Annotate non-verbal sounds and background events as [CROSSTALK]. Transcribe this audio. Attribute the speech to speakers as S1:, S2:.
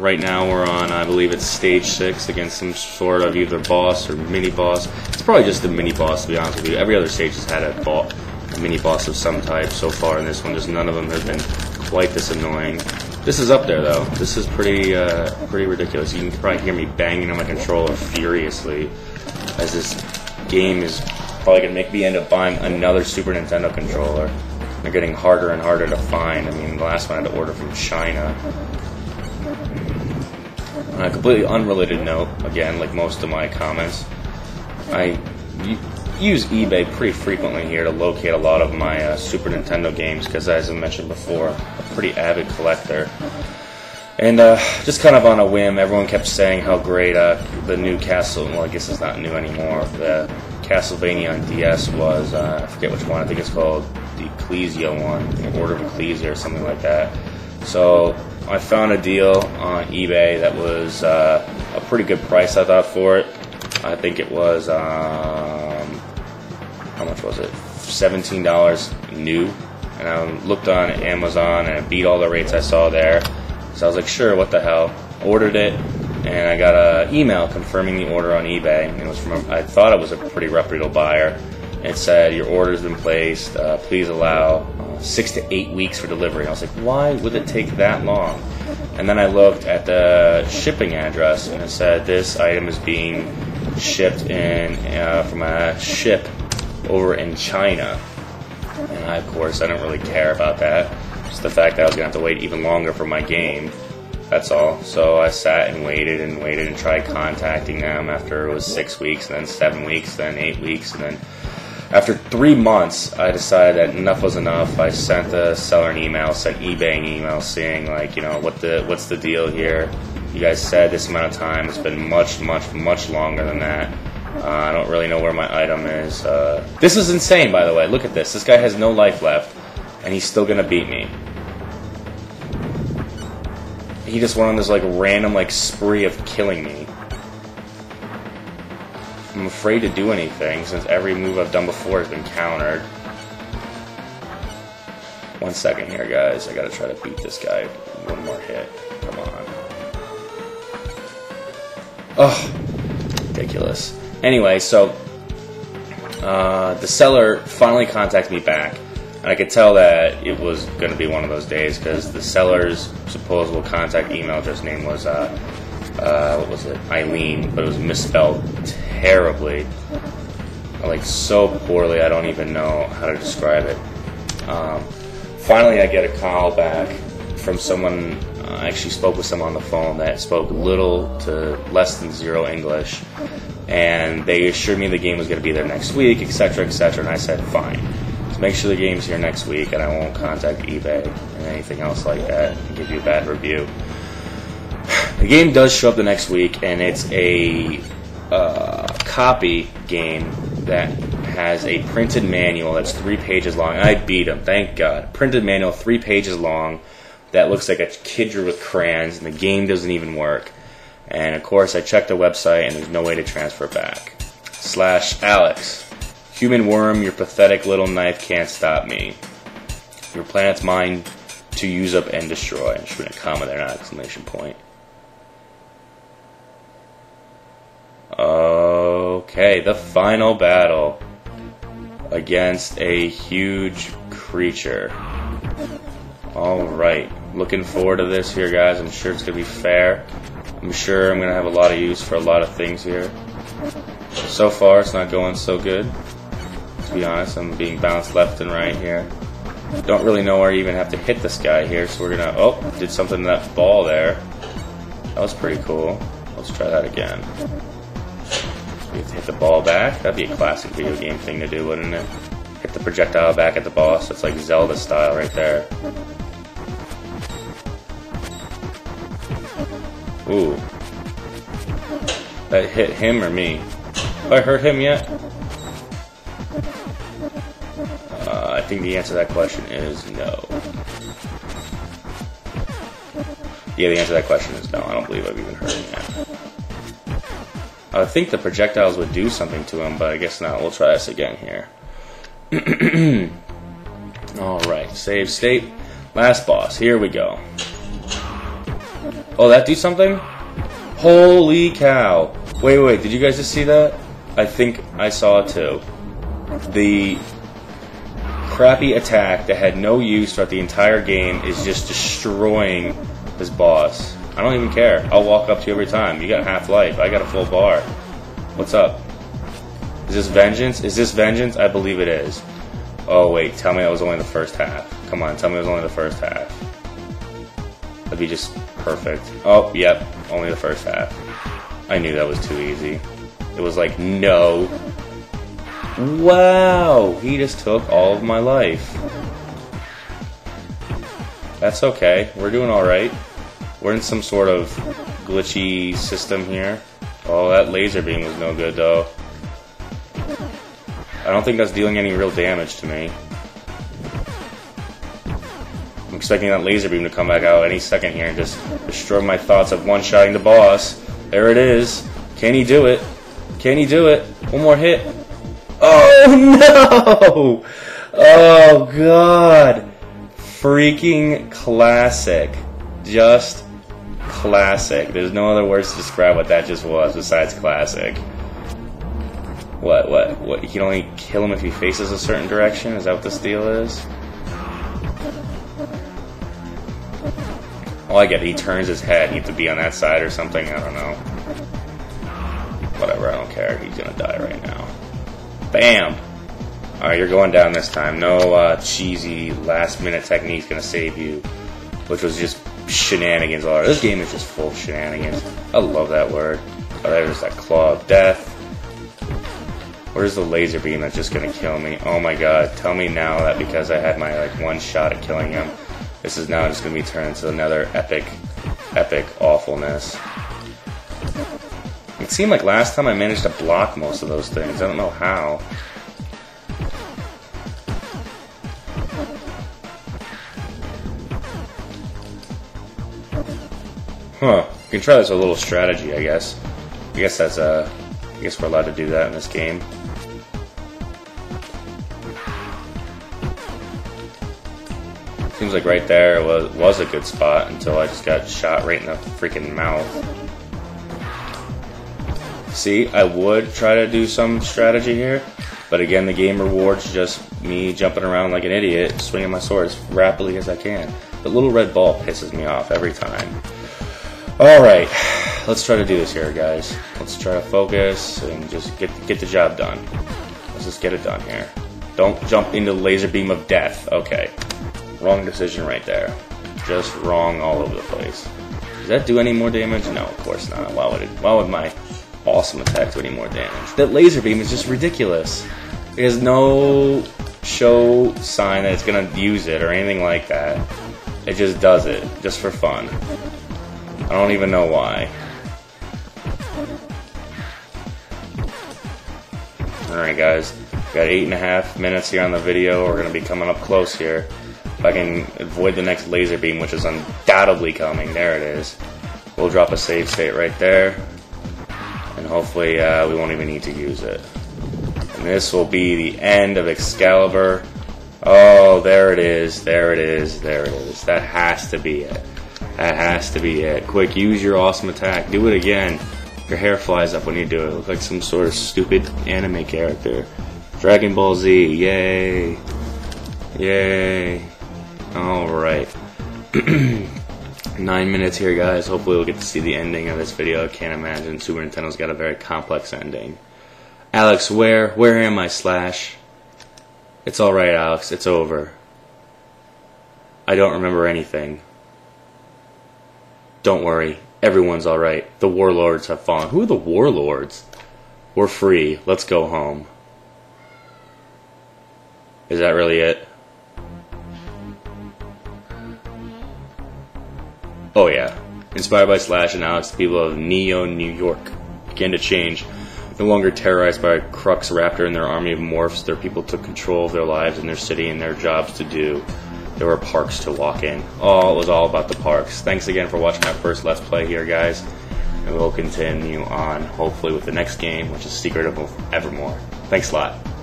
S1: Right now we're on, I believe it's stage six against some sort of either boss or mini boss. It's probably just a mini boss to be honest with you. Every other stage has had a, a mini boss of some type so far in this one. Just none of them have been quite this annoying. This is up there though. This is pretty uh, pretty ridiculous. You can probably hear me banging on my controller furiously as this game is probably gonna make me end up buying another Super Nintendo controller. They're getting harder and harder to find. I mean, the last one I had to order from China. On a completely unrelated note, again, like most of my comments, I use eBay pretty frequently here to locate a lot of my uh, Super Nintendo games because, as I mentioned before, I'm a pretty avid collector. And uh, just kind of on a whim, everyone kept saying how great uh, the new Castle, well, I guess it's not new anymore, the Castlevania on DS was. Uh, I forget which one, I think it's called the Ecclesia one, Order of Ecclesia or something like that. So I found a deal on eBay that was uh, a pretty good price, I thought, for it. I think it was, um, how much was it? $17 new. And I looked on Amazon and it beat all the rates I saw there. So I was like, sure, what the hell? Ordered it, and I got an email confirming the order on eBay. It was from, a, I thought it was a pretty reputable buyer. It said, your order's been placed. Uh, please allow uh, six to eight weeks for delivery. I was like, why would it take that long? And then I looked at the shipping address, and it said this item is being shipped in uh, from a ship over in China. And I, of course, I don't really care about that. Just the fact that I was gonna have to wait even longer for my game. That's all. So I sat and waited and waited and tried contacting them after it was six weeks, and then seven weeks, then eight weeks, and then after three months, I decided that enough was enough. I sent the seller an email, sent eBay an email saying like, you know, what the what's the deal here? You guys said this amount of time. It's been much, much, much longer than that. Uh, I don't really know where my item is. Uh, this is insane, by the way. Look at this. This guy has no life left, and he's still gonna beat me. He just went on this like random like spree of killing me. I'm afraid to do anything since every move I've done before has been countered. One second here, guys. I gotta try to beat this guy. One more hit. Come on. Oh, ridiculous. Anyway, so uh, the seller finally contacted me back, and I could tell that it was going to be one of those days because the seller's supposable contact email address name was uh, uh, what was it, Eileen, but it was misspelled terribly, like so poorly. I don't even know how to describe it. Um, finally, I get a call back from someone. uh, I actually spoke with someone on the phone that spoke little to less than zero English, and they assured me the game was going to be there next week, etc., etc. And I said, fine. So make sure the game's here next week, and I won't contact eBay and anything else like that and give you a bad review. [SIGHS] The game does show up the next week, and it's a uh, copy game that has a printed manual that's three pages long. I beat him, thank God. Printed manual, three pages long, that looks like a kid drew with crayons, and the game doesn't even work. And of course, I checked the website, and there's no way to transfer back. Slash Alex, human worm, your pathetic little knife can't stop me. Your planet's mine to use up and destroy. I should put a comma there, not an exclamation point. Okay, the final battle against a huge creature. Alright, looking forward to this here, guys. I'm sure it's going to be fair. I'm sure I'm going to have a lot of use for a lot of things here. So far, it's not going so good. To be honest, I'm being bounced left and right here. Don't really know where I even have to hit this guy here, so we're gonna. Oh, did something to that ball there. That was pretty cool. Let's try that again. Have to hit the ball back. That'd be a classic video game thing to do, wouldn't it? Hit the projectile back at the boss. It's like Zelda style right there. Ooh. That hit him or me? Have I hurt him yet? Uh, I think the answer to that question is no. Yeah, the answer to that question is no. I don't believe I've even heard him yet. I would think the projectiles would do something to him, but I guess not. We'll try this again here. [CLEARS THROAT] Alright, save state. Last boss. Here we go. Oh, that do something? Holy cow. Wait, wait, did you guys just see that? I think I saw it too. The crappy attack that had no use throughout the entire game is just destroying this boss. I don't even care. I'll walk up to you every time. You got half life. I got a full bar. What's up? Is this vengeance? Is this vengeance? I believe it is. Oh wait, tell me that was only the first half. Come on, tell me it was only the first half. That'd be just perfect. Oh, yep, only the first half. I knew that was too easy. It was like, no. Wow, he just took all of my life. That's okay, we're doing alright. We're in some sort of glitchy system here. Oh, that laser beam was no good though. I don't think that's dealing any real damage to me. I'm expecting that laser beam to come back out any second here and just destroy my thoughts of one-shotting the boss. There it is. Can he do it? Can he do it? One more hit. Oh [LAUGHS] no! Oh god. Freaking classic. Just classic. There's no other words to describe what that just was besides classic. What, what, what? You can only kill him if he faces a certain direction? Is that what this deal is? Oh, I get it. He turns his head. He have to be on that side or something. I don't know. Whatever, I don't care. He's gonna die right now. Bam! Alright, you're going down this time. No uh, cheesy last minute technique gonna save you. Which was just shenanigans all This game is just full of shenanigans. I love that word. Oh, there's that claw of death. Where's the laser beam that's just gonna kill me? Oh my god, tell me now that because I had my like one shot at killing him, this is now just gonna be turned into another epic, epic awfulness. It seemed like last time I managed to block most of those things. I don't know how. Huh. You can try this a little strategy, I guess. I guess that's uh I guess we're allowed to do that in this game. Seems like right there was, was a good spot until I just got shot right in the freaking mouth. See, I would try to do some strategy here, but again, the game rewards just me jumping around like an idiot, swinging my sword as rapidly as I can. The little red ball pisses me off every time. Alright, let's try to do this here, guys. Let's try to focus and just get, get the job done. Let's just get it done here. Don't jump into the laser beam of death. Okay. Wrong decision right there. Just wrong all over the place. Does that do any more damage? No, of course not. Why would it? Why would my awesome attack do any more damage? That laser beam is just ridiculous. There's no show sign that it's gonna use it or anything like that. It just does it, just for fun. I don't even know why. Alright guys, got eight and a half minutes here on the video. We're gonna be coming up close here. If I can avoid the next laser beam, which is undoubtedly coming, there it is. We'll drop a save state right there. And hopefully uh, we won't even need to use it. And this will be the end of X-Kaliber. Oh, there it is, there it is, there it is. That has to be it. That has to be it. Quick, use your awesome attack. Do it again. Your hair flies up when you do it. Look like some sort of stupid anime character. Dragon Ball Z, yay. Yay. Alright. [CLEARS THROAT] Nine minutes here, guys. Hopefully, we'll get to see the ending of this video. I can't imagine. Super Nintendo's got a very complex ending. Alex, where? Where am I, Slash? It's alright, Alex. It's over. I don't remember anything. Don't worry. Everyone's alright. The warlords have fallen. Who are the warlords? We're free. Let's go home. Is that really it? Oh yeah. Inspired by Slash and Alex, the people of Neo, New York began to change. No longer terrorized by Crux Raptor and their army of morphs, their people took control of their lives and their city and their jobs to do. There were parks to walk in. Oh, it was all about the parks. Thanks again for watching my first Let's Play here, guys. And we'll continue on, hopefully, with the next game, which is Secret of Evermore. Thanks a lot.